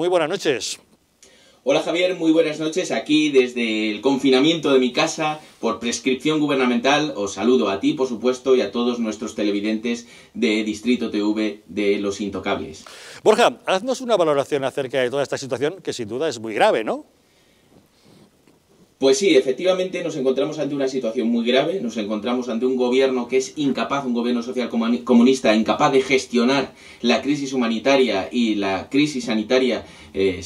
Muy buenas noches. Hola Javier, muy buenas noches. Aquí desde el confinamiento de mi casa, por prescripción gubernamental, os saludo a ti, por supuesto, y a todos nuestros televidentes de Distrito TV de Los Intocables. Borja, haznos una valoración acerca de toda esta situación, que sin duda es muy grave, ¿no? Pues sí, efectivamente nos encontramos ante una situación muy grave, nos encontramos ante un gobierno que es incapaz, un gobierno social comunista, incapaz de gestionar la crisis humanitaria y la crisis sanitaria eh,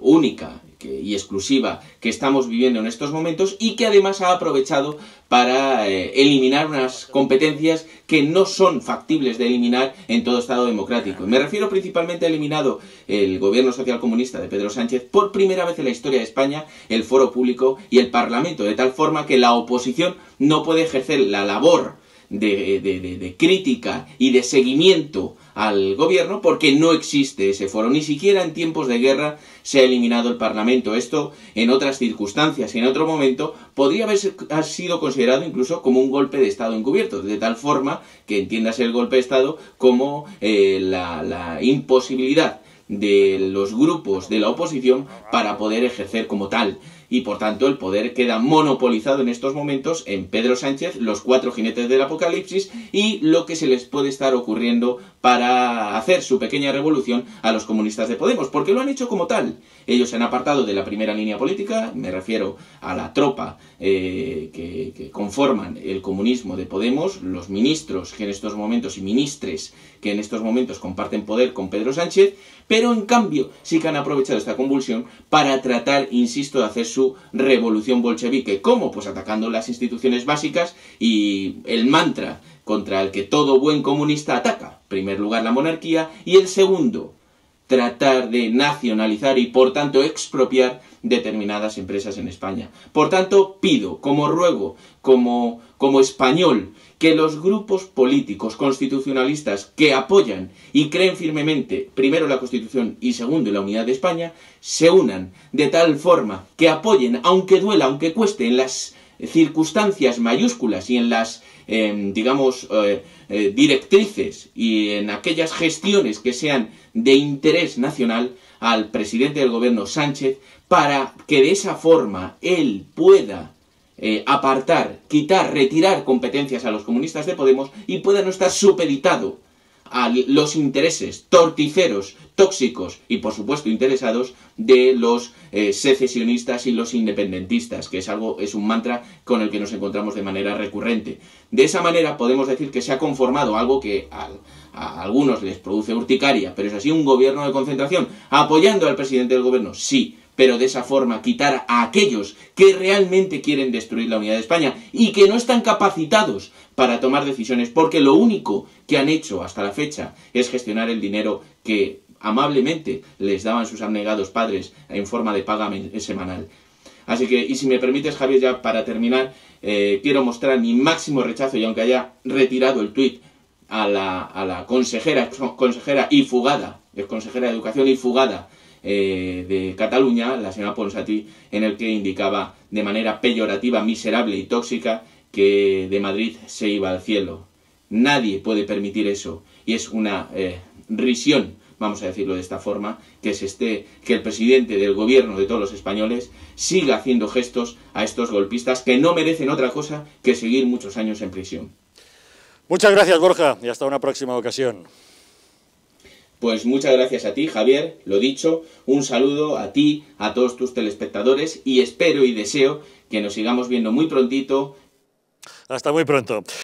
única y exclusiva que estamos viviendo en estos momentos y que además ha aprovechado para eh, eliminar unas competencias que no son factibles de eliminar en todo Estado democrático. Me refiero principalmente a eliminado el gobierno social comunista de Pedro Sánchez por primera vez en la historia de España el foro público y el Parlamento, de tal forma que la oposición no puede ejercer la labor de, crítica y de seguimiento al gobierno porque no existe ese foro. Ni siquiera en tiempos de guerra se ha eliminado el Parlamento. Esto, en otras circunstancias y en otro momento, podría haber sido considerado incluso como un golpe de Estado encubierto, de tal forma que entiendas el golpe de Estado como eh, la imposibilidad de los grupos de la oposición para poder ejercer como tal y por tanto el poder queda monopolizado en estos momentos en Pedro Sánchez, los cuatro jinetes del apocalipsis y lo que se les puede estar ocurriendo para hacer su pequeña revolución a los comunistas de Podemos, porque lo han hecho como tal. Ellos se han apartado de la primera línea política, me refiero a la tropa eh, que, que, conforman el comunismo de Podemos, los ministros que en estos momentos y ministres que en estos momentos comparten poder con Pedro Sánchez, pero en cambio sí que han aprovechado esta convulsión para tratar, insisto, de hacer su revolución bolchevique. ¿Cómo? Pues atacando las instituciones básicas y el mantra contra el que todo buen comunista ataca. En primer lugar, la monarquía y el segundo, tratar de nacionalizar y por tanto expropiar determinadas empresas en España. Por tanto, pido, como ruego, como, como español, que los grupos políticos constitucionalistas que apoyan y creen firmemente, primero la Constitución y segundo la unidad de España, se unan de tal forma que apoyen, aunque duela, aunque cueste, en las circunstancias mayúsculas y en las, em, digamos, eh, eh, directrices y en aquellas gestiones que sean de interés nacional al presidente del gobierno Sánchez para que de esa forma él pueda eh, apartar, quitar, retirar competencias a los comunistas de Podemos y pueda no estar supeditado a los intereses torticeros, tóxicos y por supuesto interesados de los eh, secesionistas y los independentistas, que es algo, es un mantra con el que nos encontramos de manera recurrente. De esa manera podemos decir que se ha conformado algo que a algunos les produce urticaria, pero es así un gobierno de concentración, apoyando al presidente del gobierno, sí, pero de esa forma quitar a aquellos que realmente quieren destruir la unidad de España y que no están capacitados para tomar decisiones, porque lo único que han hecho hasta la fecha es gestionar el dinero que amablemente les daban sus abnegados padres en forma de paga semanal. Así que, y si me permites, Javier, ya para terminar, eh, quiero mostrar mi máximo rechazo, y aunque haya retirado el tuit a la, a la consejera, consejera y fugada, es consejera de Educación y fugada eh, de Cataluña, la señora Ponsati, en el que indicaba de manera peyorativa, miserable y tóxica que de Madrid se iba al cielo. Nadie puede permitir eso y es una eh, risión, vamos a decirlo de esta forma, que se esté, que el presidente del gobierno de todos los españoles siga haciendo gestos a estos golpistas que no merecen otra cosa que seguir muchos años en prisión. Muchas gracias, Borja, y hasta una próxima ocasión. Pues muchas gracias a ti, Javier, lo dicho, un saludo a ti, a todos tus telespectadores y espero y deseo que nos sigamos viendo muy prontito. Hasta muy pronto.